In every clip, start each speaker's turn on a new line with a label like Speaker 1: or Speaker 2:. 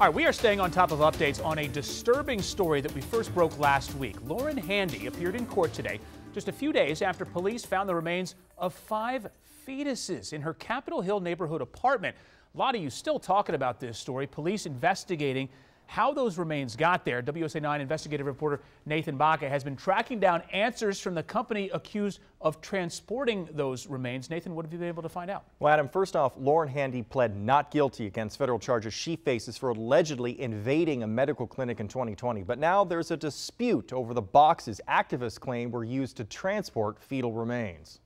Speaker 1: All right, we are staying on top of updates on a disturbing story that we first broke last week. Lauren Handy appeared in court today just a few days after police found the remains of five fetuses in her Capitol Hill neighborhood apartment. A lot of you still talking about this story. Police investigating how those remains got there. WUSA 9 investigative reporter Nathan Baca has been tracking down answers from the company accused of transporting those remains. Nathan, what have you been able to find out?
Speaker 2: Well, Adam, first off, Lauren Handy pled not guilty against federal charges she faces for allegedly invading a medical clinic in 2020. But now there's a dispute over the boxes activists claim were used to transport fetal remains.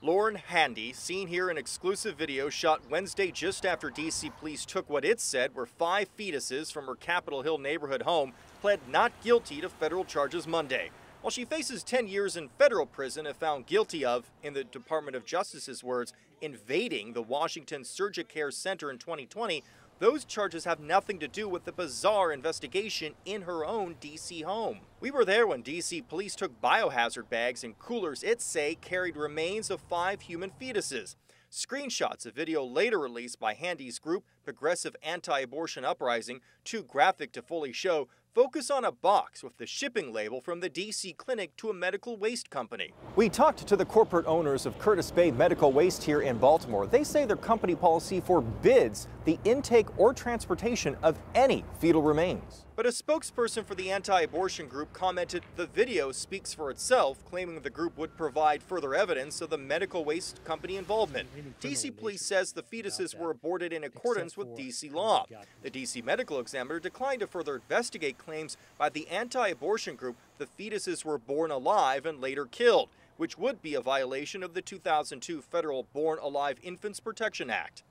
Speaker 3: Lauren Handy, seen here in exclusive video shot Wednesday just after DC police took what it said were five fetuses from her Capitol Hill neighborhood home, pled not guilty to federal charges Monday. While she faces 10 years in federal prison if found guilty of, in the Department of Justice's words, invading the Washington Surgicare Center in 2020, those charges have nothing to do with the bizarre investigation in her own D.C. home. We were there when D.C. police took biohazard bags and coolers it say carried remains of five human fetuses. Screenshots of video later released by Handy's group, Progressive Anti-Abortion Uprising, too graphic to fully show, focus on a box with the shipping label from the DC clinic to a medical waste company.
Speaker 2: We talked to the corporate owners of Curtis Bay Medical Waste here in Baltimore. They say their company policy forbids the intake or transportation of any fetal remains.
Speaker 3: But a spokesperson for the anti-abortion group commented the video speaks for itself, claiming the group would provide further evidence of the medical waste company involvement. DC police says the fetuses were aborted in accordance with DC law. The DC medical examiner declined to further investigate claims by the anti-abortion group the fetuses were born alive and later killed, which would be a violation of the 2002 federal Born Alive Infants Protection Act.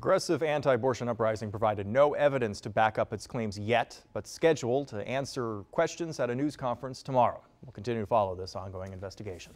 Speaker 2: Progressive Anti-Abortion Uprising provided no evidence to back up its claims yet, but scheduled to answer questions at a news conference tomorrow. We'll continue to follow this ongoing investigation.